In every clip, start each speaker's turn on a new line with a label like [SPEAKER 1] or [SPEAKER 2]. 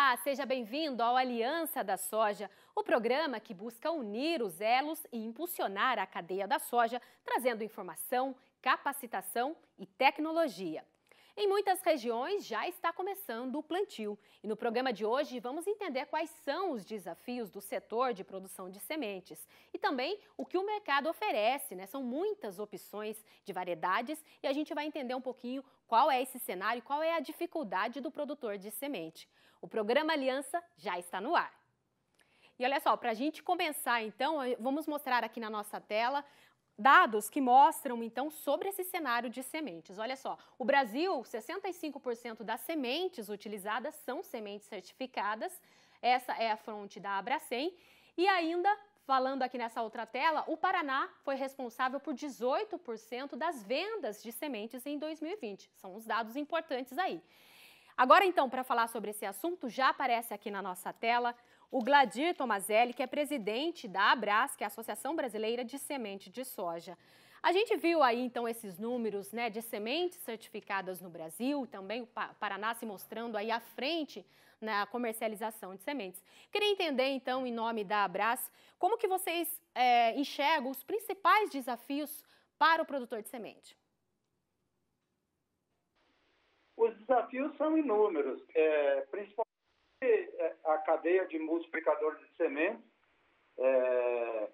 [SPEAKER 1] Olá, seja bem-vindo ao Aliança da Soja, o programa que busca unir os elos e impulsionar a cadeia da soja, trazendo informação, capacitação e tecnologia. Em muitas regiões já está começando o plantio e no programa de hoje vamos entender quais são os desafios do setor de produção de sementes e também o que o mercado oferece, né? São muitas opções de variedades e a gente vai entender um pouquinho qual é esse cenário, qual é a dificuldade do produtor de semente. O programa Aliança já está no ar. E olha só, para a gente começar então, vamos mostrar aqui na nossa tela dados que mostram, então, sobre esse cenário de sementes. Olha só, o Brasil, 65% das sementes utilizadas são sementes certificadas, essa é a fonte da Abracem, e ainda, falando aqui nessa outra tela, o Paraná foi responsável por 18% das vendas de sementes em 2020. São os dados importantes aí. Agora, então, para falar sobre esse assunto, já aparece aqui na nossa tela o Gladir Tomazelli, que é presidente da Abras, que é a Associação Brasileira de Semente de Soja. A gente viu aí, então, esses números né, de sementes certificadas no Brasil, também o Paraná se mostrando aí à frente na comercialização de sementes. Queria entender, então, em nome da Abras, como que vocês é, enxergam os principais desafios para o produtor de semente?
[SPEAKER 2] Os desafios são inúmeros, é, principalmente a cadeia de multiplicadores de sementes é,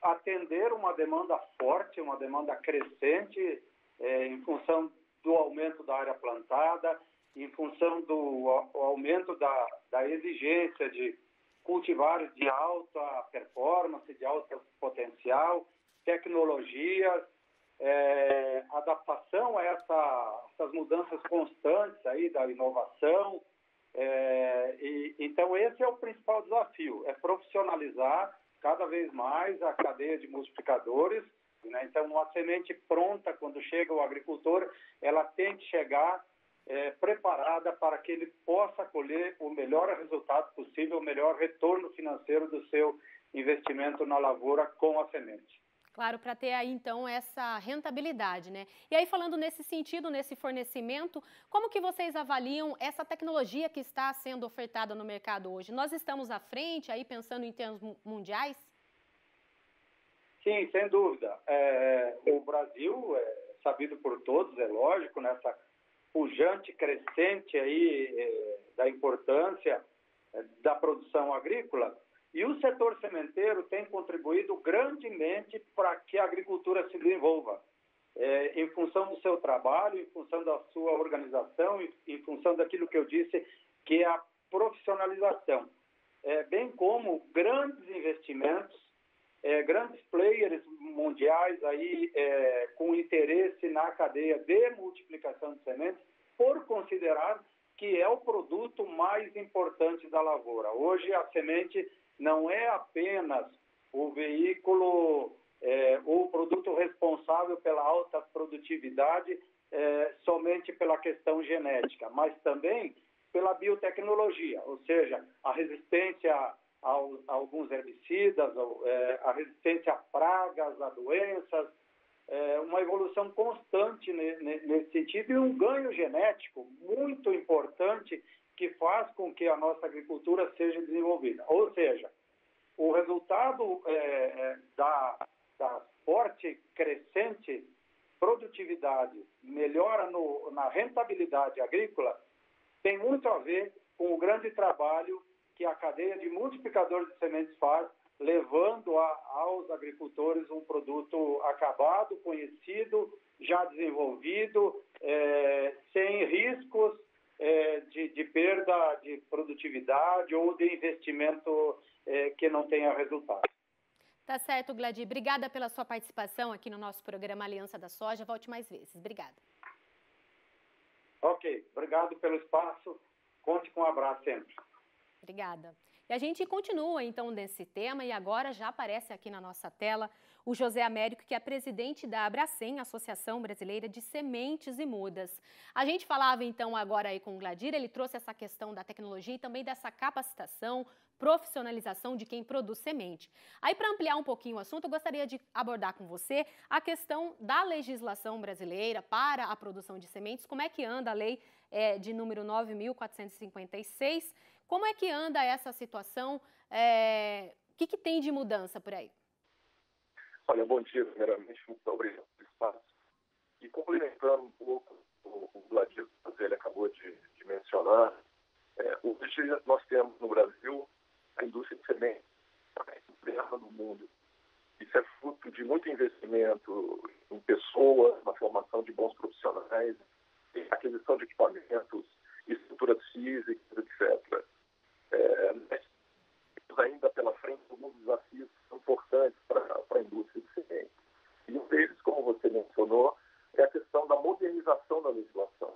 [SPEAKER 2] atender uma demanda forte, uma demanda crescente é, em função do aumento da área plantada, em função do aumento da, da exigência de cultivares de alta performance, de alto potencial, tecnologias, é, adaptação a essa, essas mudanças constantes aí da inovação, é, e, então, esse é o principal desafio, é profissionalizar cada vez mais a cadeia de multiplicadores. Né? Então, uma semente pronta, quando chega o agricultor, ela tem que chegar é, preparada para que ele possa colher o melhor resultado possível, o melhor retorno financeiro do seu investimento na lavoura com a semente.
[SPEAKER 1] Claro, para ter aí então essa rentabilidade, né? E aí falando nesse sentido, nesse fornecimento, como que vocês avaliam essa tecnologia que está sendo ofertada no mercado hoje? Nós estamos à frente aí pensando em termos mundiais?
[SPEAKER 2] Sim, sem dúvida. É, o Brasil é sabido por todos, é lógico, nessa pujante crescente aí é, da importância é, da produção agrícola e o setor sementeiro tem contribuído grandemente para que a agricultura se desenvolva, é, em função do seu trabalho, em função da sua organização, em, em função daquilo que eu disse, que é a profissionalização, é, bem como grandes investimentos, é, grandes players mundiais aí é, com interesse na cadeia de multiplicação de sementes, por considerar que é o produto mais importante da lavoura. Hoje a semente não é apenas o veículo é, ou o produto responsável pela alta produtividade é, somente pela questão genética, mas também pela biotecnologia, ou seja, a resistência a, alguns herbicidas, é, a resistência a pragas, a doenças, é, uma evolução constante nesse sentido e um ganho genético muito importante que faz com que a nossa agricultura seja desenvolvida. Ou seja, o resultado é, é, da, da forte, crescente produtividade, melhora no, na rentabilidade agrícola, tem muito a ver com o grande trabalho que a cadeia de multiplicadores de sementes faz, levando a, aos agricultores um produto acabado, conhecido, já desenvolvido, é, sem riscos é, de, de, produtividade ou de investimento é, que não tenha resultado.
[SPEAKER 1] Tá certo, Gladir. Obrigada pela sua participação aqui no nosso programa Aliança da Soja. Volte mais vezes. Obrigada.
[SPEAKER 2] Ok, obrigado pelo espaço. Conte com um abraço sempre.
[SPEAKER 1] Obrigada. E a gente continua então nesse tema e agora já aparece aqui na nossa tela o José Américo, que é presidente da Abracem, Associação Brasileira de Sementes e Mudas. A gente falava então agora aí com o Gladir, ele trouxe essa questão da tecnologia e também dessa capacitação, profissionalização de quem produz semente. Aí para ampliar um pouquinho o assunto, eu gostaria de abordar com você a questão da legislação brasileira para a produção de sementes, como é que anda a lei é, de número 9.456, Como é que anda essa situação? É... O que, que tem de mudança por aí?
[SPEAKER 3] Olha, bom dia, primeiramente, muito obrigado pelo espaço. E complementando um pouco o, Vladimir ele acabou de, de mencionar, é, hoje nós temos no Brasil a indústria de sementes mais do mundo. Isso é fruto de muito investimento em pessoas, na formação de bons profissionais, aquisição de equipamentos, estruturas físicas, etc. É, temos ainda pela frente alguns desafios importantes para a indústria de sementes. E um deles, como você mencionou, é a questão da modernização da legislação.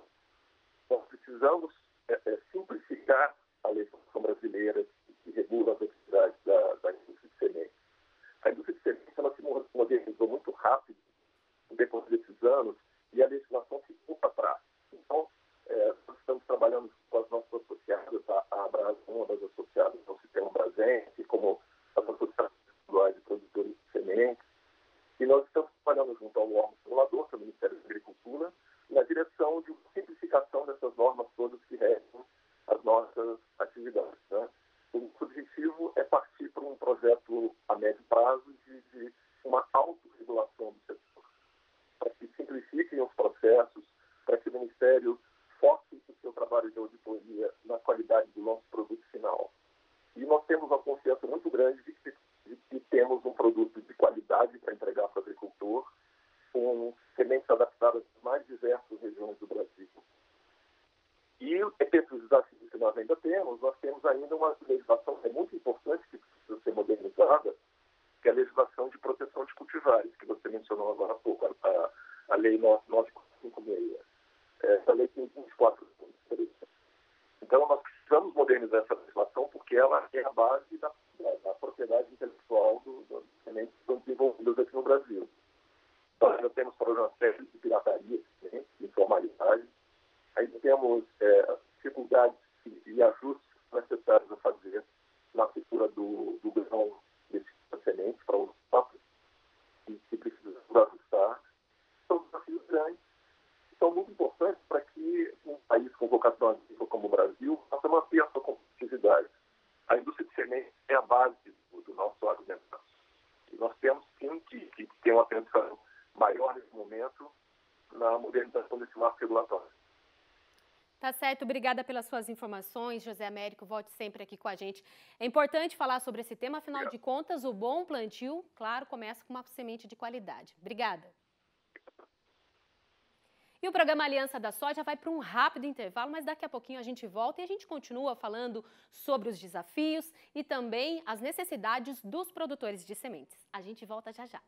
[SPEAKER 3] Nós precisamos é, é, simplificar a legislação brasileira que regula as atividades da, da indústria de sementes. A indústria de sementes ela se modernizou muito rápido depois desses anos e a legislação ficou para trás. Então, é, nós estamos trabalhando com as nossas associadas, a, a Brasa, uma das associadas ao sistema Brasense, como as associações de produtores de sementes, e nós estamos trabalhando junto ao órgão regulador, que é o Ministério da Agricultura, na direção de simplificação dessas normas todas que regem as nossas atividades. Né? O objetivo é partir para um projeto a médio prazo de, de uma autorregulação do setor, para que simplifiquem os processos, para que o Ministério foque o seu trabalho de auditoria na qualidade do nosso produto final. E nós temos uma confiança muito grande de que, de que temos um produto de qualidade para entregar para o agricultor, com sementes adaptadas às mais diversas regiões do Brasil. E entre os desafios que nós ainda temos, nós temos ainda uma legislação que é muito importante, que precisa ser modernizada, que é a legislação de proteção de cultivares, que você mencionou agora há pouco, a, a Lei 956. Essa lei tem 24 anos. Então, nós precisamos modernizar essa legislação porque ela é a base da, da, da propriedade intelectual dos do, sementes que estão desenvolvidas aqui no Brasil. Nós ainda temos problemas sérios de pirataria, né, de informalidade. Ainda temos é, dificuldades e ajustes necessários a fazer na cultura do, do grão desse semente para os próprios que, que precisamos ajustar. São desafios grandes são muito importantes para que um país com vocação agrícola como o Brasil possa manter a sua competitividade. A indústria de sementes é a base do, do nosso agronegócio. E nós temos sim que, que ter uma atenção maior nesse momento na modernização desse marco regulatório.
[SPEAKER 1] Tá certo, obrigada pelas suas informações, José Américo. Volte sempre aqui com a gente. É importante falar sobre esse tema, afinal Obrigado. de contas, o bom plantio, claro, começa com uma semente de qualidade. Obrigada. E o programa Aliança da Soja vai para um rápido intervalo, mas daqui a pouquinho a gente volta e a gente continua falando sobre os desafios e também as necessidades dos produtores de sementes. A gente volta já já.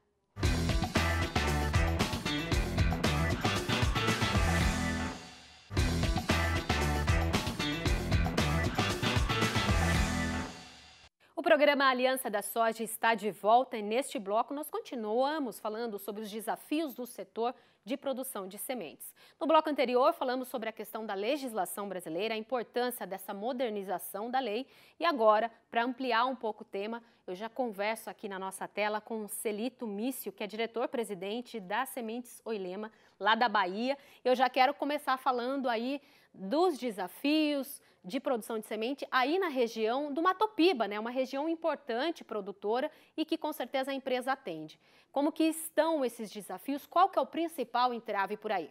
[SPEAKER 1] O programa Aliança da Soja está de volta e neste bloco nós continuamos falando sobre os desafios do setor de produção de sementes. No bloco anterior falamos sobre a questão da legislação brasileira, a importância dessa modernização da lei e agora, para ampliar um pouco o tema, eu já converso aqui na nossa tela com o Celito Mício, que é diretor-presidente da Sementes Oilema, lá da Bahia. Eu já quero começar falando aí dos desafios, de produção de semente aí na região do Matopiba, né? Uma região importante produtora e que com certeza a empresa atende. Como que estão esses desafios? Qual que é o principal entrave por aí?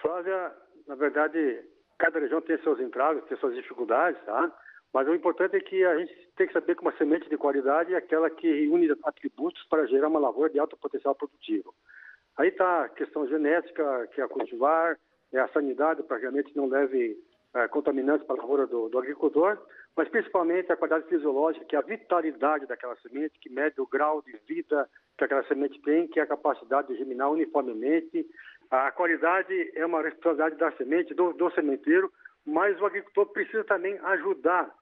[SPEAKER 4] Flávia, na verdade, cada região tem seus entraves, tem suas dificuldades, tá? Mas o importante é que a gente tem que saber que uma semente de qualidade é aquela que reúne atributos para gerar uma lavoura de alto potencial produtivo. Aí está a questão genética, que é a cultivar, a sanidade realmente não leve é, contaminantes para a lavoura do, do, agricultor, mas principalmente a qualidade fisiológica, que é a vitalidade daquela semente, que mede o grau de vida que aquela semente tem, que é a capacidade de germinar uniformemente. A qualidade é uma responsabilidade da semente, do, do sementeiro, mas o agricultor precisa também ajudar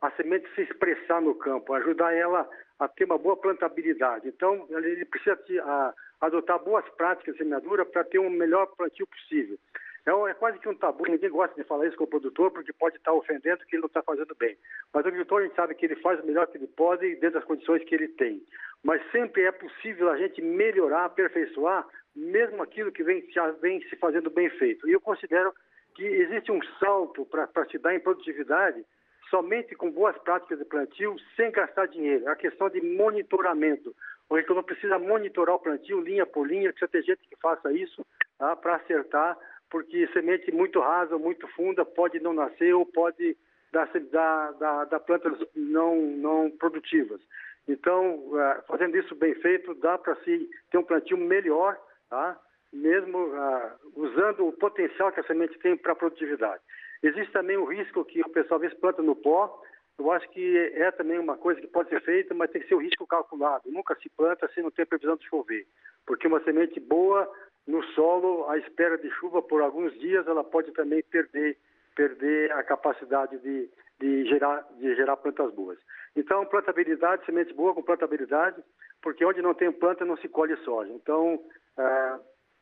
[SPEAKER 4] a semente se expressar no campo, ajudar ela a ter uma boa plantabilidade. Então, ele precisa a, adotar boas práticas de semeadura para ter um melhor plantio possível. Então, é quase que um tabu, ninguém gosta de falar isso com o produtor, porque pode estar ofendendo que ele não está fazendo bem. Mas o agricultor, a gente sabe que ele faz o melhor que ele pode dentro das condições que ele tem. Mas sempre é possível a gente melhorar, aperfeiçoar, mesmo aquilo que vem, já vem se fazendo bem feito. E eu considero que existe um salto para se dar em produtividade somente com boas práticas de plantio, sem gastar dinheiro. É a questão de monitoramento. O agricultor precisa monitorar o plantio linha por linha, precisa ter gente que faça isso tá, para acertar, porque semente muito rasa, muito funda, pode não nascer ou pode dar, dar, dar, dar plantas não, não produtivas. Então, é, fazendo isso bem feito, dá para se ter um plantio melhor, tá? mesmo uh, usando o potencial que a semente tem para produtividade. Existe também o risco que o pessoal às vezes planta no pó. Eu acho que é também uma coisa que pode ser feita, mas tem que ser o risco calculado. Nunca se planta se não tem previsão de chover, porque uma semente boa no solo, à espera de chuva por alguns dias, ela pode também perder perder a capacidade de, de gerar de gerar plantas boas. Então, plantabilidade, semente boa com plantabilidade, porque onde não tem planta não se colhe soja. Então, é,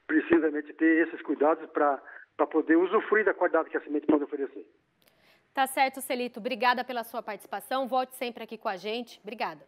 [SPEAKER 4] precisamente ter esses cuidados para poder usufruir da qualidade que a semente pode oferecer.
[SPEAKER 1] Tá certo, Celito. Obrigada pela sua participação. Volte sempre aqui com a gente. Obrigada.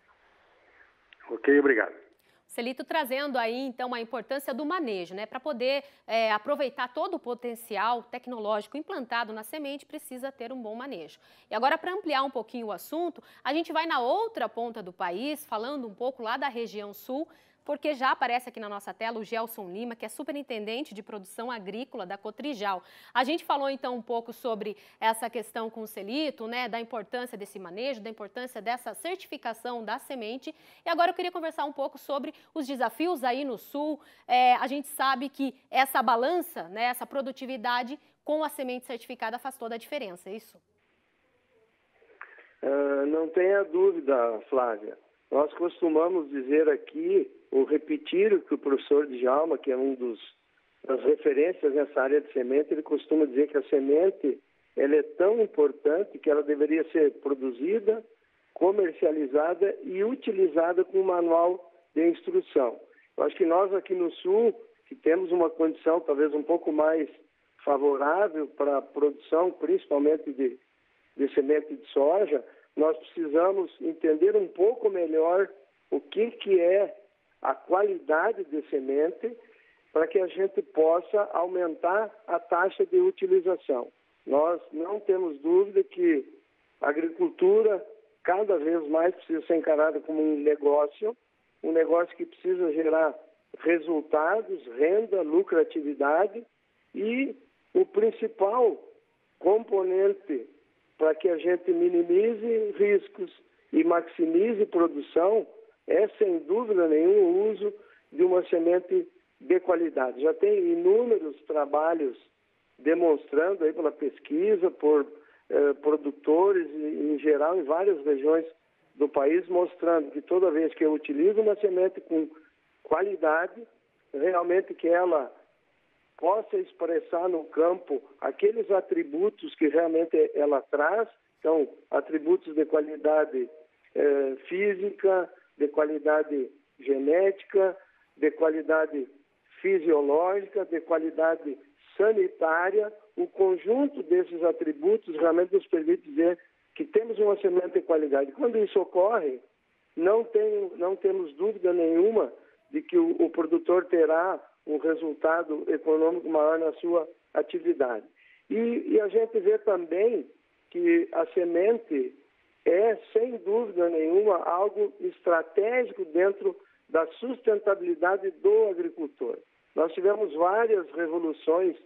[SPEAKER 4] Ok, obrigado.
[SPEAKER 1] Celito trazendo aí, então, a importância do manejo, né? Para poder é, aproveitar todo o potencial tecnológico implantado na semente, precisa ter um bom manejo. E agora, para ampliar um pouquinho o assunto, a gente vai na outra ponta do país, falando um pouco lá da região sul, porque já aparece aqui na nossa tela o Gelson Lima, que é superintendente de produção agrícola da Cotrijal. A gente falou então um pouco sobre essa questão com o Celito, né, da importância desse manejo, da importância dessa certificação da semente. E agora eu queria conversar um pouco sobre os desafios aí no Sul. É, a gente sabe que essa balança, né, essa produtividade com a semente certificada faz toda a diferença, é isso?
[SPEAKER 5] Uh, não tenha dúvida, Flávia. Nós costumamos dizer aqui, ou repetir o que o professor Djalma, que é um dos das referências nessa área de semente, ele costuma dizer que a semente ela é tão importante que ela deveria ser produzida, comercializada e utilizada com manual de instrução. Eu acho que nós aqui no Sul, que temos uma condição talvez um pouco mais favorável para a produção, principalmente de, de semente de soja, nós precisamos entender um pouco melhor o que, que é a qualidade de semente para que a gente possa aumentar a taxa de utilização. Nós não temos dúvida que a agricultura cada vez mais precisa ser encarada como um negócio, um negócio que precisa gerar resultados, renda, lucratividade e o principal componente para que a gente minimize riscos e maximize produção, é sem dúvida nenhuma o uso de uma semente de qualidade. Já tem inúmeros trabalhos demonstrando aí pela pesquisa, por eh, produtores em geral em várias regiões do país, mostrando que toda vez que eu utilizo uma semente com qualidade, realmente que ela possa expressar no campo aqueles atributos que realmente ela traz, então, atributos de qualidade eh, física, de qualidade genética, de qualidade fisiológica, de qualidade sanitária, o conjunto desses atributos realmente nos permite dizer que temos uma semente de qualidade. Quando isso ocorre, não, tem, não temos dúvida nenhuma de que o, o produtor terá um resultado econômico maior na sua atividade. E, e a gente vê também que a semente é, sem dúvida nenhuma, algo estratégico dentro da sustentabilidade do agricultor. Nós tivemos várias revoluções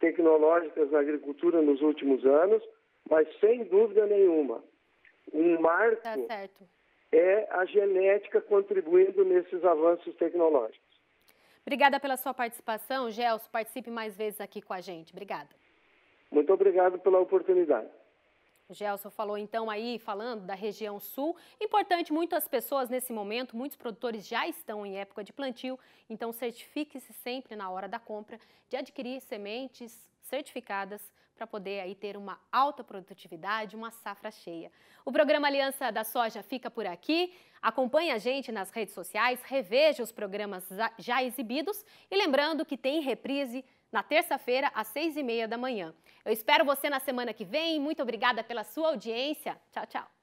[SPEAKER 5] tecnológicas na agricultura nos últimos anos, mas sem dúvida nenhuma, um marco tá é a genética contribuindo nesses avanços tecnológicos.
[SPEAKER 1] Obrigada pela sua participação. Gelson, participe mais vezes aqui com a gente. Obrigada.
[SPEAKER 5] Muito obrigado pela oportunidade.
[SPEAKER 1] O Gelson falou então aí, falando da região sul. Importante, muitas pessoas nesse momento, muitos produtores já estão em época de plantio, então certifique-se sempre na hora da compra de adquirir sementes certificadas para poder aí ter uma alta produtividade, uma safra cheia. O programa Aliança da Soja fica por aqui. Acompanhe a gente nas redes sociais, reveja os programas já exibidos e lembrando que tem reprise na terça-feira, às seis e meia da manhã. Eu espero você na semana que vem. Muito obrigada pela sua audiência. Tchau, tchau.